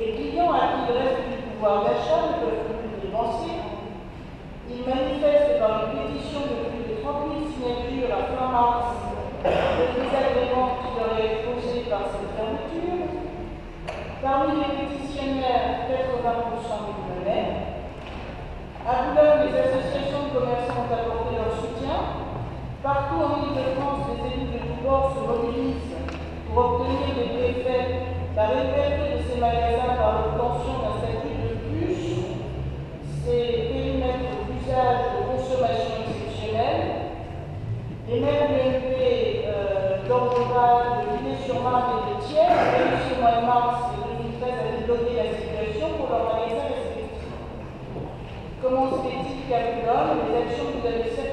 Les clients à qui il reste du pouvoir d'achat ne peuvent plus dépenser. Ils manifestent dans une pétition de plus de 30 000 signatures à fin mars le désagrément qui leur est causé par cette fermeture. Parmi les pétitionnaires, 80% des monnaie. À Boulogne, les associations de commerçants ont apporté leur soutien. Partout en Ile-de-France, les élus de tout bord se mobilisent pour obtenir des préfets la récolte de ces magasins par l'obtention d'un statut de plus, ces périmètres d'usage de consommation exceptionnelle, les mêmes BNP d'ordre de Villiers-sur-Marne et de Thiers, réussis au mois de mars 2013 à débloquer la situation pour leurs magasins respectifs. Comment se fait-il qu'à les actions que vous avez faites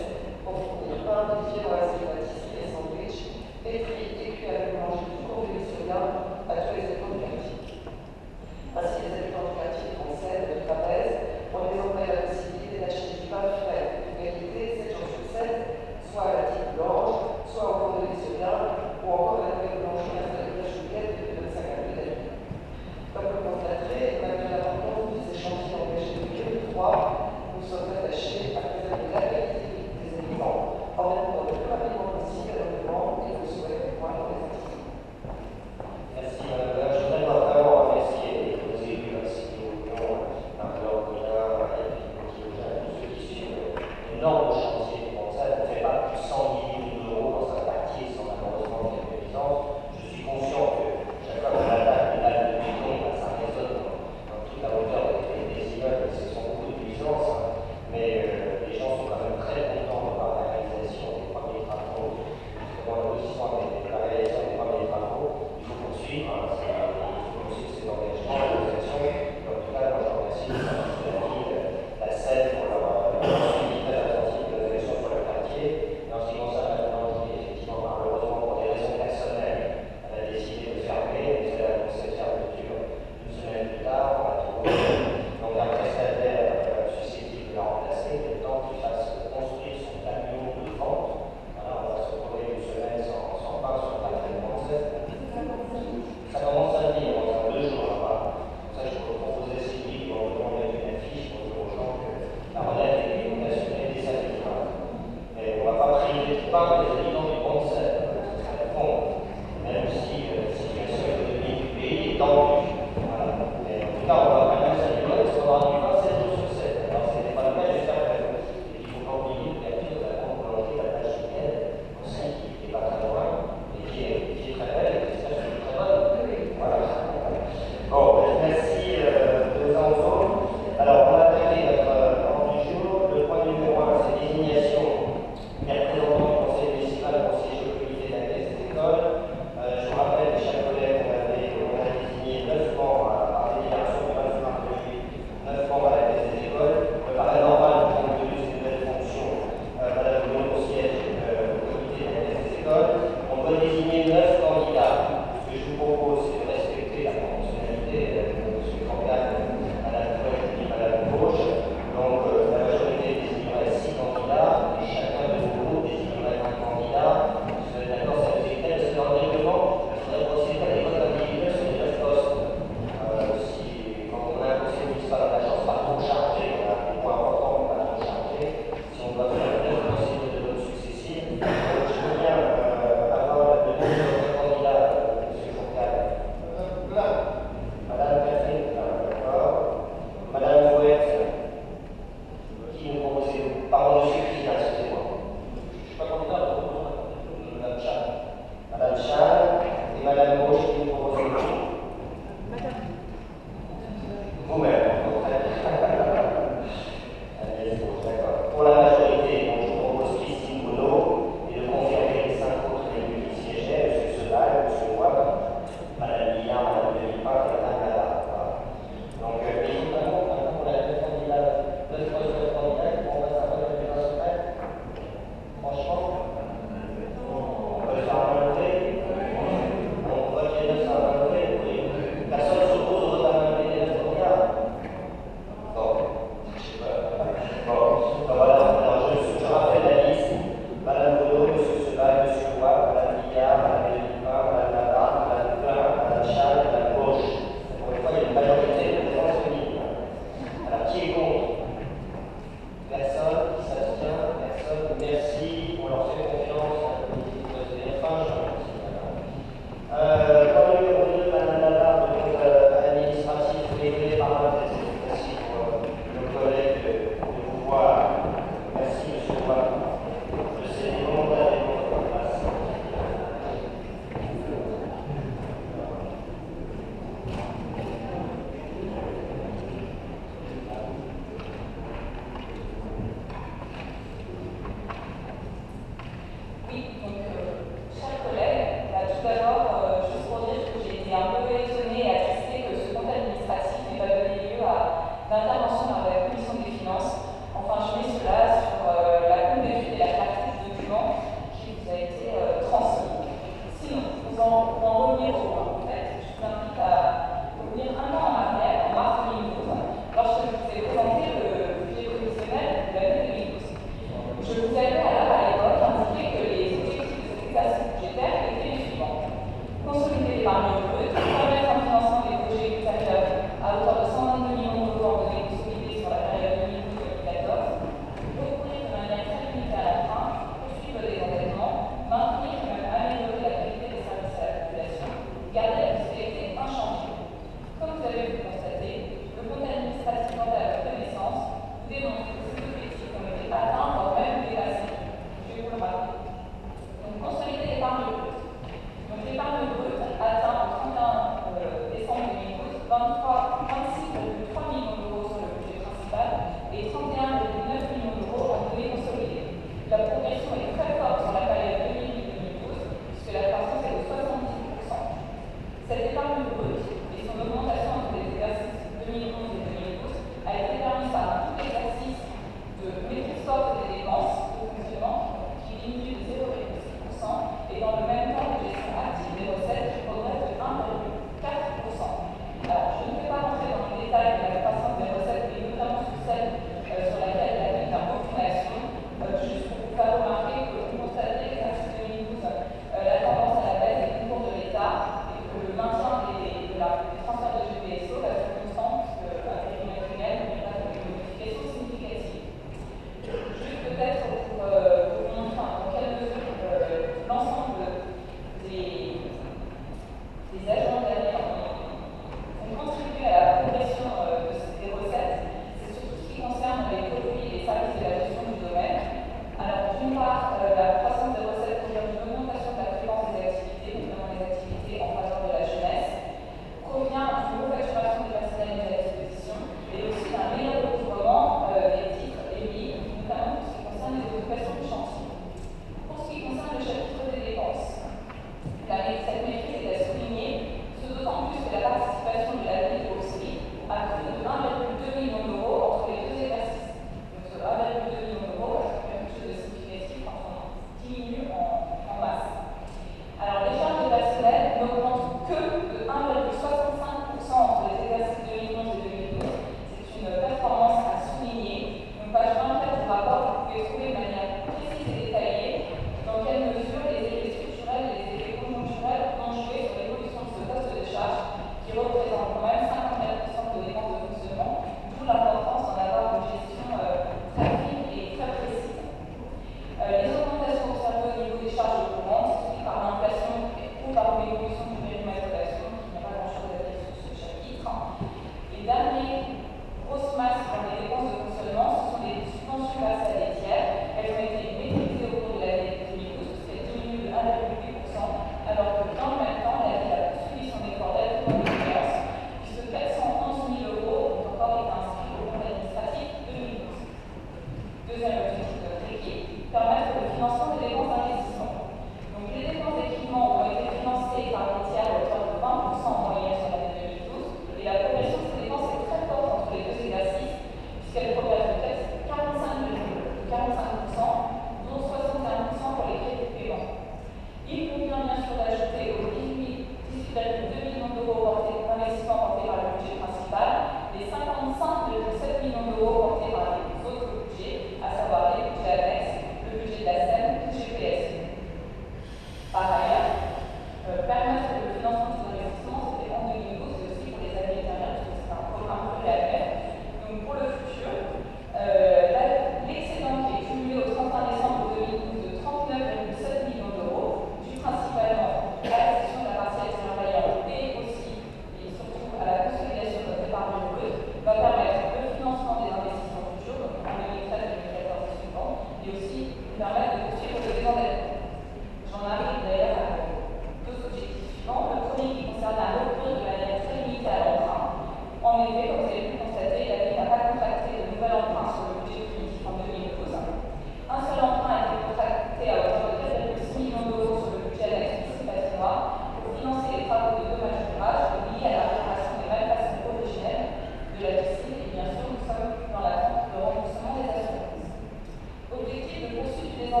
La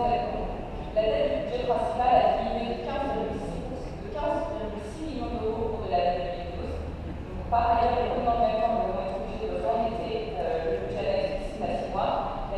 dette du budget principal a diminué de 15,6 millions d'euros au cours de l'année 2012. Par ailleurs, les gouvernements ont été obligés de remettre le budget à 6 mois.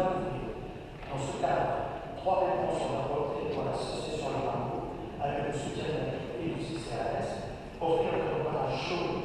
Dans ce cadre, trois réponses sont apportées pour l'association Lamargo avec le soutien de la et du CCAS pour faire un repas chaud